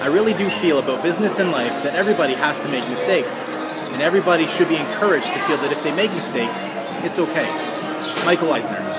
I really do feel about business and life that everybody has to make mistakes, and everybody should be encouraged to feel that if they make mistakes, it's okay. Michael Eisner.